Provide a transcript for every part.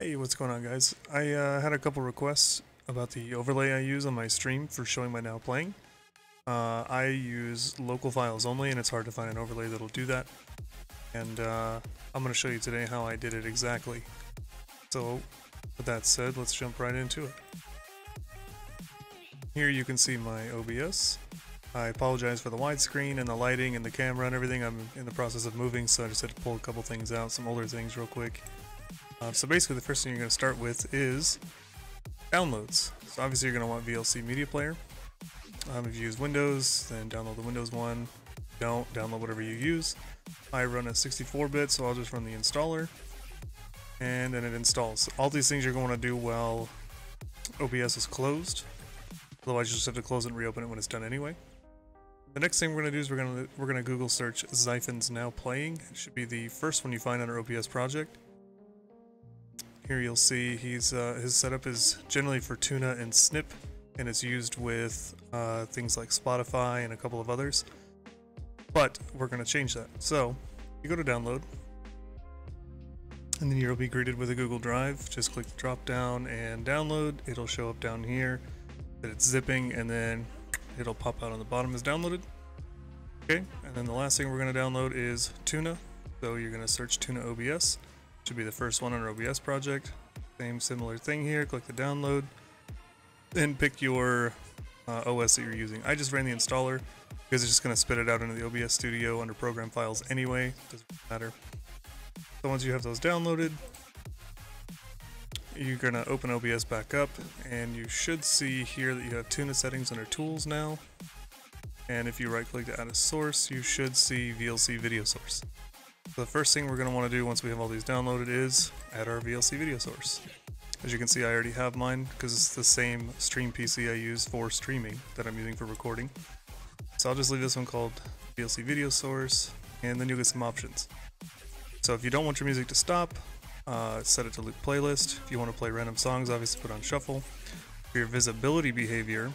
Hey, what's going on, guys? I uh, had a couple requests about the overlay I use on my stream for showing my now playing. Uh, I use local files only, and it's hard to find an overlay that'll do that. And uh, I'm going to show you today how I did it exactly. So, with that said, let's jump right into it. Here you can see my OBS. I apologize for the widescreen and the lighting and the camera and everything. I'm in the process of moving, so I just had to pull a couple things out, some older things real quick. Uh, so basically the first thing you're going to start with is downloads. So obviously you're going to want VLC Media Player. Um, if you use Windows, then download the Windows one. Don't, download whatever you use. I run a 64-bit, so I'll just run the installer. And then it installs. All these things you're going to do while OBS is closed. Otherwise you just have to close it and reopen it when it's done anyway. The next thing we're gonna do is we're gonna we're gonna Google search Zyphen's Now Playing. It should be the first one you find on our OBS project. Here you'll see he's uh, his setup is generally for Tuna and Snip, and it's used with uh, things like Spotify and a couple of others. But we're gonna change that. So you go to download, and then you'll be greeted with a Google Drive. Just click the drop down and download. It'll show up down here that it's zipping, and then it'll pop out on the bottom as downloaded. Okay, and then the last thing we're going to download is Tuna. So you're going to search Tuna OBS should be the first one on our OBS project. Same similar thing here, click the download, then pick your uh, OS that you're using. I just ran the installer because it's just going to spit it out into the OBS studio under program files anyway, doesn't matter. So once you have those downloaded, you're going to open OBS back up and you should see here that you have tuna settings under tools now. And if you right click to add a source, you should see VLC video source. The first thing we're going to want to do once we have all these downloaded is add our VLC video source. As you can see, I already have mine because it's the same stream PC I use for streaming that I'm using for recording. So I'll just leave this one called VLC video source, and then you'll get some options. So if you don't want your music to stop, uh, set it to loop playlist. If you want to play random songs, obviously put on shuffle. For your visibility behavior,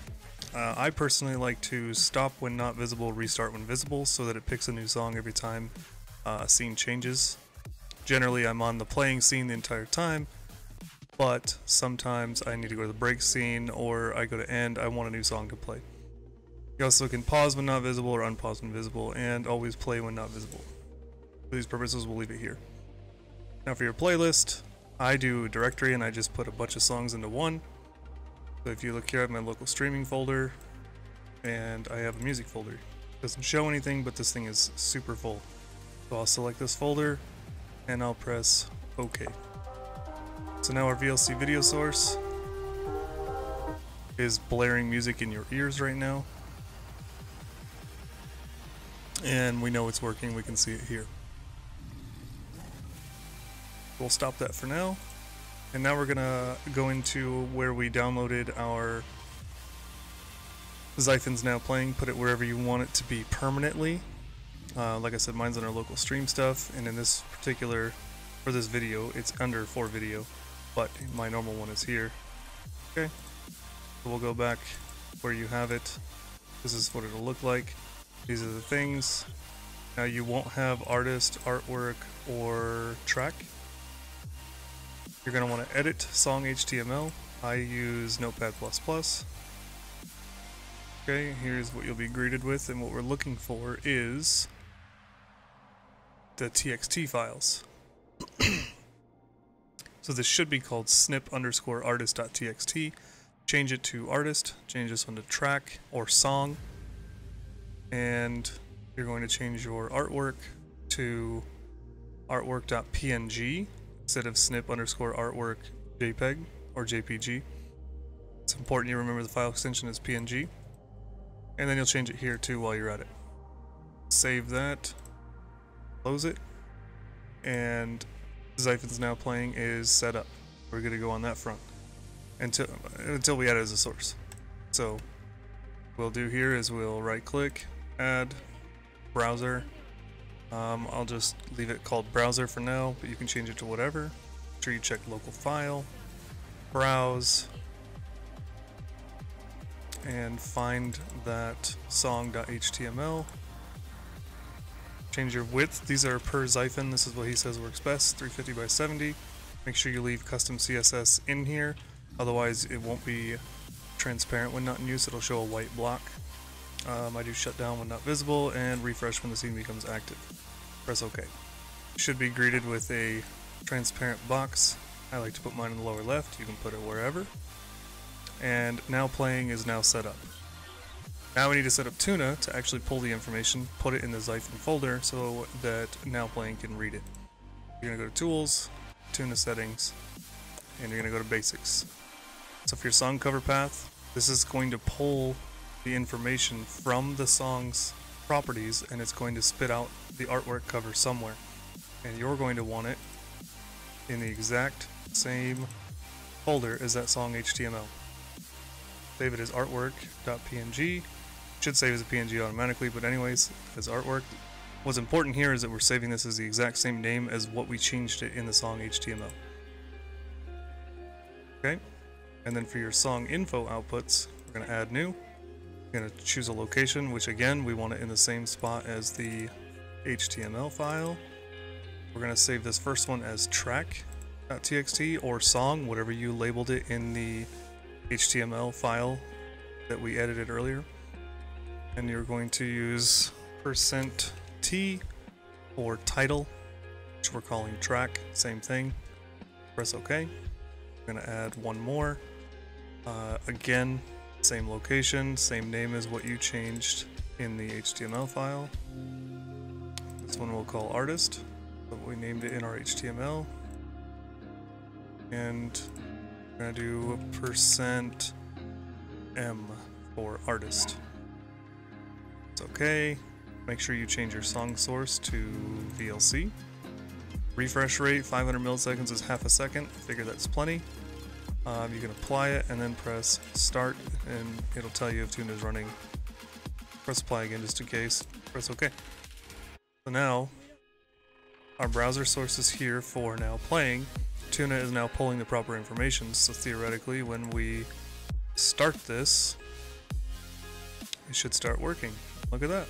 uh, I personally like to stop when not visible, restart when visible, so that it picks a new song every time uh, scene changes. Generally, I'm on the playing scene the entire time, but sometimes I need to go to the break scene or I go to end, I want a new song to play. You also can pause when not visible or unpause when visible, and always play when not visible. For these purposes, we'll leave it here. Now for your playlist, I do a directory and I just put a bunch of songs into one. So if you look here, have my local streaming folder, and I have a music folder. It Doesn't show anything, but this thing is super full. So I'll select this folder and I'll press OK. So now our VLC video source is blaring music in your ears right now. And we know it's working, we can see it here. We'll stop that for now. And now we're gonna go into where we downloaded our Zyphen's now playing, put it wherever you want it to be permanently. Uh, like I said, mine's on our local stream stuff, and in this particular, for this video, it's under for video, but my normal one is here. Okay, so we'll go back where you have it. This is what it'll look like. These are the things. Now you won't have artist, artwork, or track. You're going to want to edit song HTML. I use Notepad++. Okay, here's what you'll be greeted with, and what we're looking for is the txt files. so this should be called snip underscore artist.txt. Change it to artist, change this one to track or song, and you're going to change your artwork to artwork.png instead of snip underscore artwork JPEG or JPG. It's important you remember the file extension is PNG. And then you'll change it here too while you're at it. Save that close it, and Zyphen's now playing is set up. We're gonna go on that front until until we add it as a source. So we'll do here is we'll right click, add, browser. Um, I'll just leave it called browser for now, but you can change it to whatever. Make sure you check local file, browse, and find that song.html Change your width. These are per Zyphen. This is what he says works best. 350 by 70. Make sure you leave custom CSS in here, otherwise it won't be transparent when not in use, it'll show a white block. Um, I do shut down when not visible and refresh when the scene becomes active. Press OK. Should be greeted with a transparent box. I like to put mine in the lower left, you can put it wherever. And now playing is now set up. Now we need to set up Tuna to actually pull the information, put it in the Zyphen folder so that now playing can read it. You're going to go to Tools, Tuna Settings, and you're going to go to Basics. So for your song cover path, this is going to pull the information from the song's properties and it's going to spit out the artwork cover somewhere. And you're going to want it in the exact same folder as that song HTML. Save it as artwork.png should save as a PNG automatically, but anyways, as artwork. What's important here is that we're saving this as the exact same name as what we changed it in the song HTML. Okay, and then for your song info outputs, we're going to add new. We're going to choose a location, which again, we want it in the same spot as the HTML file. We're going to save this first one as track.txt or song, whatever you labeled it in the HTML file that we edited earlier and you're going to use percent %t for title, which we're calling track, same thing. Press OK. I'm going to add one more. Uh, again, same location, same name as what you changed in the HTML file. This one we'll call artist, but we named it in our HTML. And we're going to do percent %m for artist. It's okay. Make sure you change your song source to VLC. Refresh rate, 500 milliseconds is half a second. I Figure that's plenty. Um, you can apply it and then press start and it'll tell you if Tuna is running. Press apply again just in case. Press OK. So now our browser source is here for now playing. Tuna is now pulling the proper information. So theoretically when we start this, it should start working. Look at that.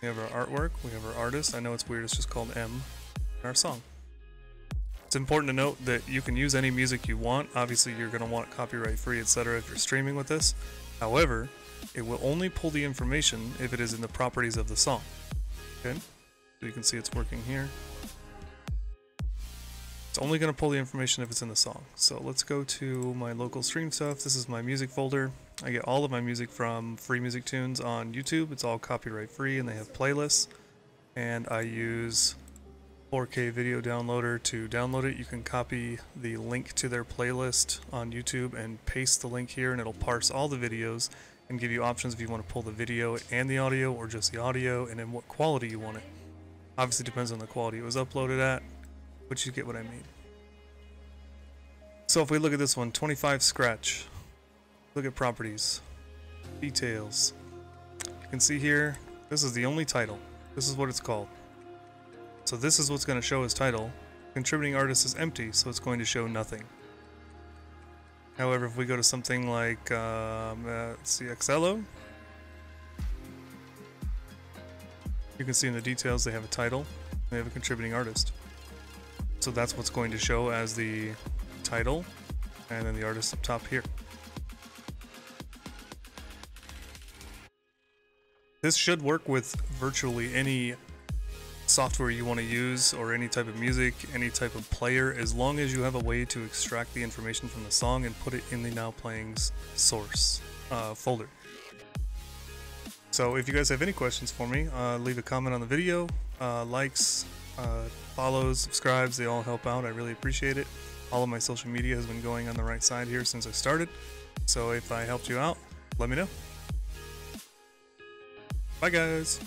We have our artwork, we have our artist. I know it's weird, it's just called M in our song. It's important to note that you can use any music you want. Obviously, you're going to want copyright free, etc. if you're streaming with this. However, it will only pull the information if it is in the properties of the song. Okay? So you can see it's working here. It's only going to pull the information if it's in the song. So let's go to my local stream stuff. This is my music folder. I get all of my music from Free Music Tunes on YouTube. It's all copyright free and they have playlists. And I use 4K video downloader to download it. You can copy the link to their playlist on YouTube and paste the link here and it'll parse all the videos and give you options if you want to pull the video and the audio or just the audio and in what quality you want it. Obviously depends on the quality it was uploaded at but you get what I mean. So if we look at this one, 25 scratch. Look at properties, details. You can see here, this is the only title. This is what it's called. So this is what's going to show as title. Contributing artist is empty, so it's going to show nothing. However, if we go to something like, um, uh, let's see, Excello, you can see in the details they have a title, they have a contributing artist. So that's what's going to show as the title, and then the artist up top here. This should work with virtually any software you want to use or any type of music, any type of player, as long as you have a way to extract the information from the song and put it in the now playing's source uh, folder. So if you guys have any questions for me, uh, leave a comment on the video, uh, likes, uh, follows, subscribes, they all help out. I really appreciate it. All of my social media has been going on the right side here since I started. So if I helped you out, let me know. Bye, guys.